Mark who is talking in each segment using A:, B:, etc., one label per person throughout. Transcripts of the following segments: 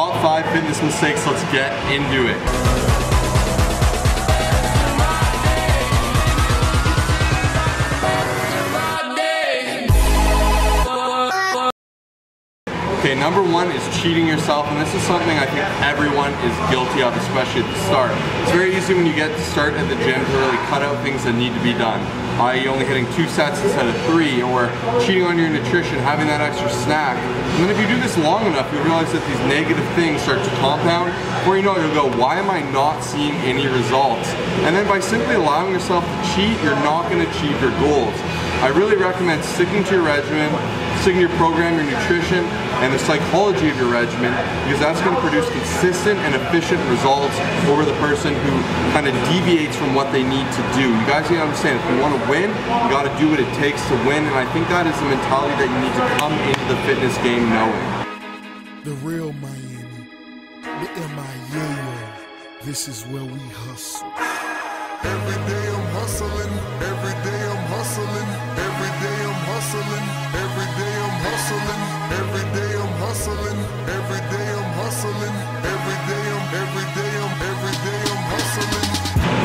A: top five fitness mistakes. Let's get into it. Okay, number one is cheating yourself, and this is something I think everyone is guilty of, especially at the start. It's very easy when you get to start at the gym to really cut out things that need to be done. i.e. only hitting two sets instead of three, or cheating on your nutrition, having that extra snack. And then if you do this long enough, you'll realize that these negative things start to compound, or you know you'll go, why am I not seeing any results? And then by simply allowing yourself to cheat, you're not gonna achieve your goals. I really recommend sticking to your regimen, sticking to your program, your nutrition, and the psychology of your regimen because that's going to produce consistent and efficient results over the person who kind of deviates from what they need to do. You guys need to understand if you want to win, you got to do what it takes to win and I think that is the mentality that you need to come into the fitness game knowing.
B: The real Miami, the MIA, this is where we hustle. Every day I'm hustling,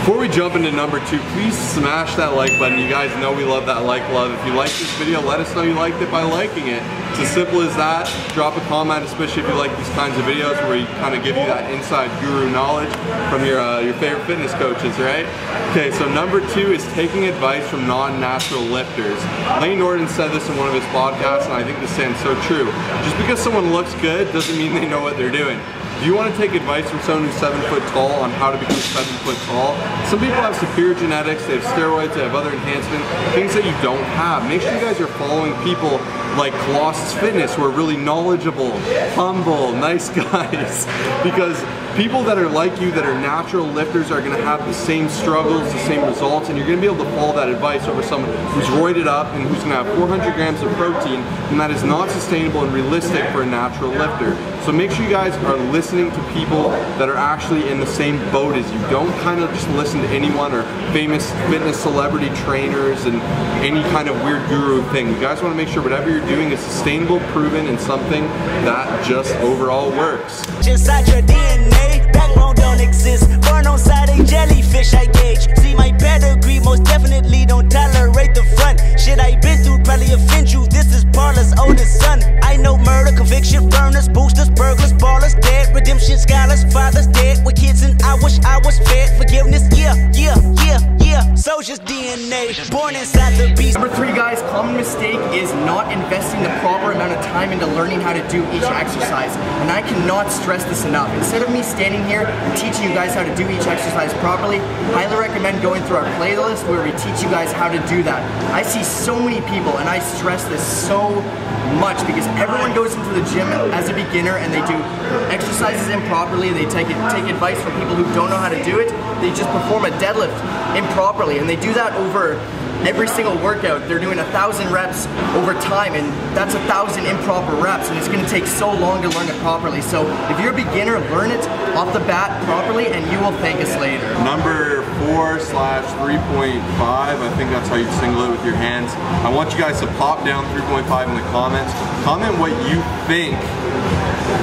A: Before we jump into number two, please smash that like button. You guys know we love that like love. If you like this video, let us know you liked it by liking it. It's as simple as that. Drop a comment, especially if you like these kinds of videos where we kind of give you that inside guru knowledge from your, uh, your favorite fitness coaches, right? Okay, so number two is taking advice from non-natural lifters. Layne Norton said this in one of his podcasts, and I think this stands so true. Just because someone looks good doesn't mean they know what they're doing. If you want to take advice from someone who's seven foot tall on how to become seven foot tall, some people have superior genetics, they have steroids, they have other enhancements, things that you don't have. Make sure you guys are following people like Colossus Fitness who are really knowledgeable, humble, nice guys. because people that are like you, that are natural lifters, are gonna have the same struggles, the same results, and you're gonna be able to follow that advice over someone who's roided up and who's gonna have 400 grams of protein, and that is not sustainable and realistic for a natural lifter. So make sure you guys are listening to people that are actually in the same boat as you. Don't kind of just listen to anyone or famous fitness celebrity trainers and any kind of weird guru thing. You guys wanna make sure whatever you're doing is sustainable, proven, and something that just overall works.
C: Just your DNA, Born on side a jellyfish, I gauge. See my pedigree, most definitely don't tolerate the front. Shit I been through probably offend you. This is Paula's oldest son. I know murder, conviction, burners, boosters, burglars, ballers, dead, redemption, scholars, fathers dead with kids, and I wish I was fed. Forgiveness, yeah, yeah, yeah, yeah. DNA, born inside the beast.
D: Number three, guys, common mistake is not investing the proper amount of time into learning how to do each exercise. And I cannot stress this enough. Instead of me standing here and teaching you guys how to do each exercise properly, highly recommend going through our playlist where we teach you guys how to do that. I see so many people, and I stress this so much because everyone goes into the gym as a beginner and they do exercises improperly, they take it, take advice from people who don't know how to do it, they just perform a deadlift improperly and they do that over every single workout, they're doing a thousand reps over time, and that's a thousand improper reps, and it's gonna take so long to learn it properly. So if you're a beginner, learn it off the bat properly, and you will thank us later.
A: Number four slash 3.5, I think that's how you single it with your hands. I want you guys to pop down 3.5 in the comments. Comment what you think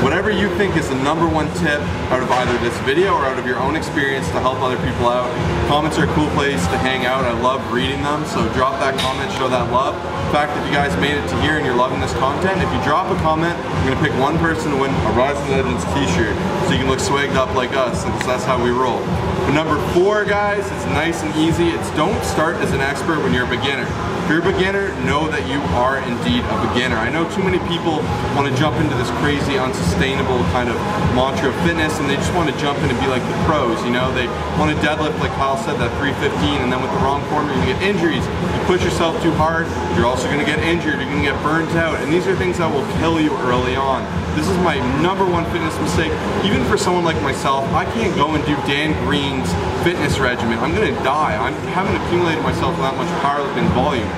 A: Whatever you think is the number one tip out of either this video or out of your own experience to help other people out. Comments are a cool place to hang out. I love reading them, so drop that comment, show that love. Fact, that you guys made it to here and you're loving this content, if you drop a comment, I'm gonna pick one person to win a Rising Legends t-shirt so you can look swagged up like us, because that's how we roll. But number four, guys, it's nice and easy. It's don't start as an expert when you're a beginner. If you're a beginner, know that you are indeed a beginner. I know too many people want to jump into this crazy, unsustainable kind of mantra of fitness and they just want to jump in and be like the pros, you know? They want to deadlift, like Kyle said, that 315 and then with the wrong form, you're going to get injuries. You push yourself too hard, you're also going to get injured, you're going to get burnt out. And these are things that will kill you early on. This is my number one fitness mistake. Even for someone like myself, I can't go and do Dan Green's fitness regimen. I'm going to die. I haven't accumulated myself that much powerlifting volume.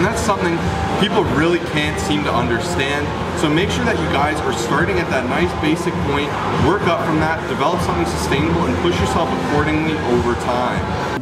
A: And that's something people really can't seem to understand. So make sure that you guys are starting at that nice basic point, work up from that, develop something sustainable, and push yourself accordingly over time.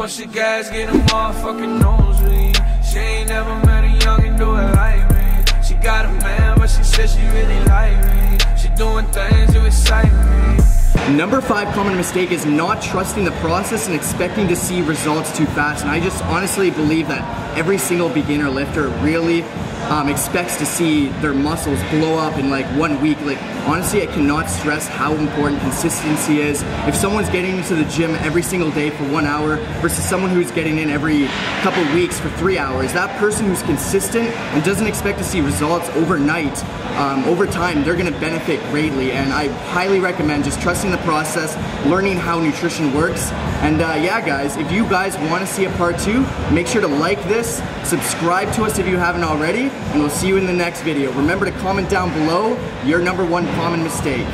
E: Push the gas, get a motherfucking nosebleed. She ain't never met a youngin' do it like me. She got a man, but she said she really like me. She doing things to excite me.
D: Number five common mistake is not trusting the process and expecting to see results too fast. And I just honestly believe that every single beginner lifter really um, expects to see their muscles blow up in like one week. Like honestly, I cannot stress how important consistency is. If someone's getting into the gym every single day for one hour versus someone who's getting in every couple weeks for three hours, that person who's consistent and doesn't expect to see results overnight, um, over time, they're gonna benefit greatly. And I highly recommend just trusting the process, learning how nutrition works. And uh, yeah, guys, if you guys wanna see a part two, make sure to like this, subscribe to us if you haven't already, and we'll see you in the next video. Remember to comment down below your number one common mistake.